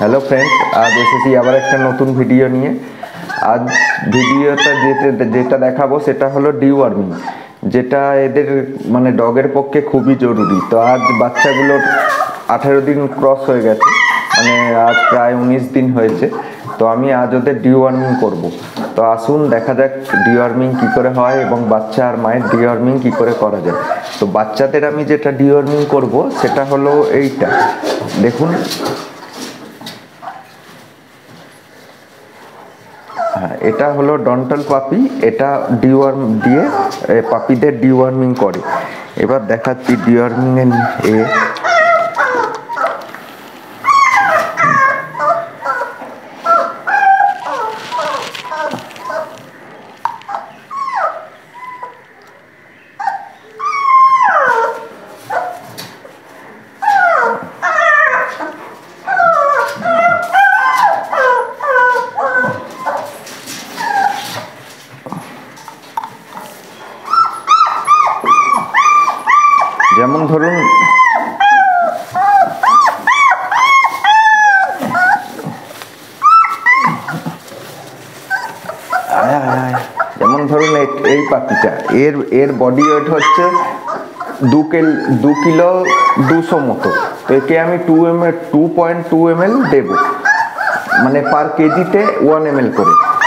Hello friends আজ এসেছি আবার একটা নতুন ভিডিও নিয়ে। আজ ভিডিওটা যেটা যেটা দেখাবো সেটা হলো ডিওয়ার্মিং যেটা এদের মানে ডগের পক্ষে খুবই জরুরি। তো আজ বাচ্চাগুলোর আঠেরো দিন ক্রস হয়ে গেছে মানে আজ প্রায় উনিশ দিন হয়েছে। তো আমি আজ ওদের ডিওয়ার্মিং করব। তো আসুন দেখা যাক ডিওয়ার্মিং কি করে হয় এবং বাচ্চা আর মায়ের ডিওয়ার্মিং কি করে করা যায়। তো বাচ্চাদের আমি যেটা ডিওয়ার্মিং করব সেটা হলো এইটা। দেখুন। হ্যাঁ এটা হলো ডন্টাল পাপি, এটা ডিওয়ার্ম দিয়ে পাপিদের ডিওয়ার্মিং করে। এবার দেখাচ্ছি ডিওয়ার্মিং এ যেমন ধরুন। যেমন ধরুন এই- এই পাখিটা, এর এর বডি ওয়েট হচ্ছে দু কিল, দু কিলো দুশো মতো। তো একে আমি two M two point two M L দেবো। মানে পার কেজিতে ওয়ান এম এল করে।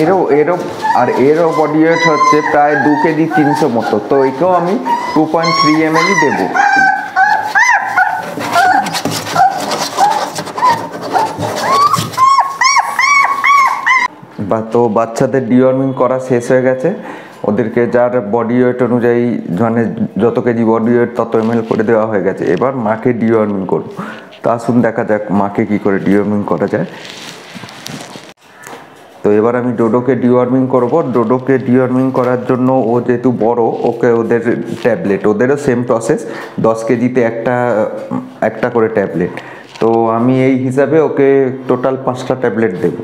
এরও এরও, আর এরও বডি ওয়েট হচ্ছে প্রায় দু কেজি তিনশো মতো। তো একেও আমি টু পয়েন্ট থ্রি এম এলই দেবো। বা তো বাচ্চাদের ডিওয়ার্মিং করা শেষ হয়ে গেছে। ওদেরকে যার বডি ওয়েট অনুযায়ী মানে যত কেজি বডি ওয়েট তত এম করে দেওয়া হয়ে গেছে। এবার মাকে ডিওয়ার্মিং করব। তা আসুন দেখা যাক মাকে কি করে ডিওয়ার্মিং করা যায়। তো এবার আমি ডোডোকে ডিওয়ার্মিং করব। ডোডোকে ডিওয়ার্মিং করার জন্য ও যেহেতু বড়, ওকে ওদের ট্যাবলেট ওদেরও সেম প্রসেস দশ কেজিতে একটা একটা করে ট্যাবলেট তো আমি এই হিসাবে ওকে টোটাল পাঁচটা ট্যাবলেট দেবো।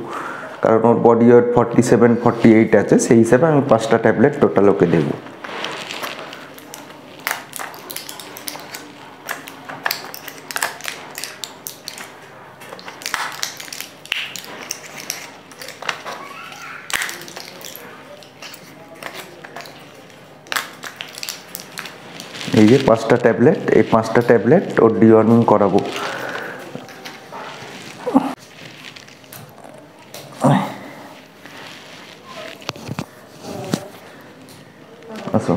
কারণ ওর body weight forty seven forty eight আছে, সেই হিসাবে আমি পাঁচটা ট্যাবলেট টোটাল ওকে দেবো। এই যে পাঁচটা ট্যাবলেট এই পাঁচটা ট্যাবলেট ওর ডিওয়ার্মিং করাবো। আসো।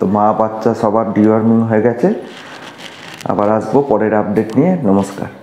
তো মা বাচ্চা সবার ডিওয়ার্মিং হয়ে গেছে। আবার আসব পরের আপডেট নিয়ে। নমস্কার।